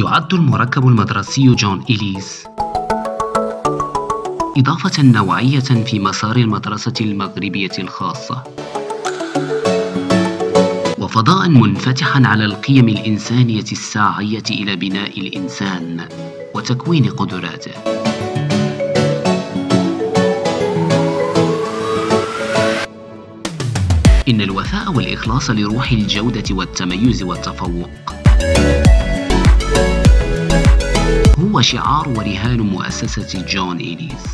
يعد المركب المدرسي جون إليس. إضافة نوعية في مسار المدرسة المغربية الخاصة. وفضاء منفتحا على القيم الإنسانية الساعية إلى بناء الإنسان وتكوين قدراته. إن الوفاء والإخلاص لروح الجودة والتميز والتفوق هو شعار ورهان مؤسسة جون إليس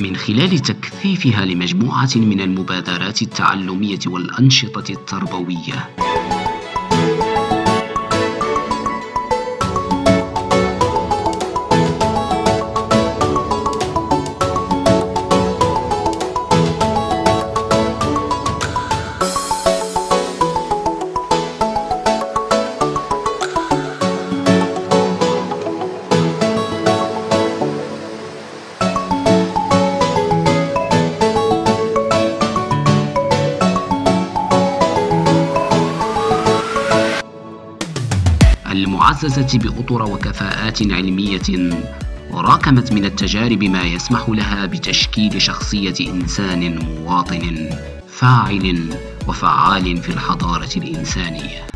من خلال تكثيفها لمجموعة من المبادرات التعلمية والأنشطة التربوية. المعززة بأطر وكفاءات علمية راكمت من التجارب ما يسمح لها بتشكيل شخصية إنسان مواطن فاعل وفعال في الحضارة الإنسانية.